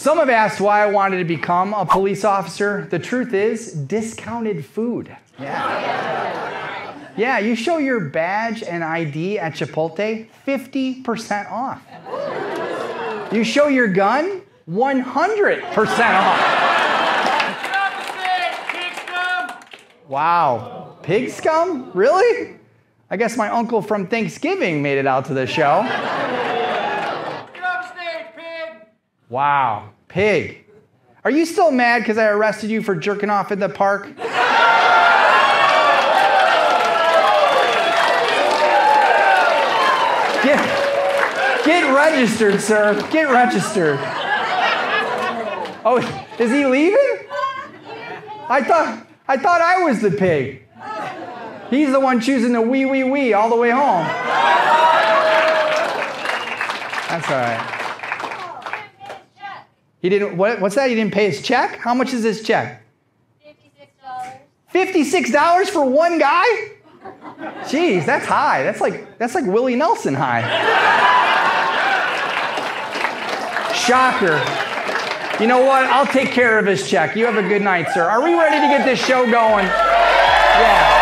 Some have asked why I wanted to become a police officer. The truth is, discounted food. Yeah. Yeah, you show your badge and ID at Chipotle, 50% off. You show your gun, 100% off. Wow. Pig scum? Really? I guess my uncle from Thanksgiving made it out to the show. Get up stage, pig! Wow. Pig. Are you still mad because I arrested you for jerking off in the park? Get, get registered, sir. Get registered. Oh, is he leaving? I thought I thought I was the pig. He's the one choosing the wee wee wee all the way home. That's all right. He didn't. What, what's that? He didn't pay his check. How much is his check? $56. Fifty-six dollars for one guy? Jeez, that's high. That's like that's like Willie Nelson high. Shocker. You know what? I'll take care of his check. You have a good night, sir. Are we ready to get this show going? Yeah.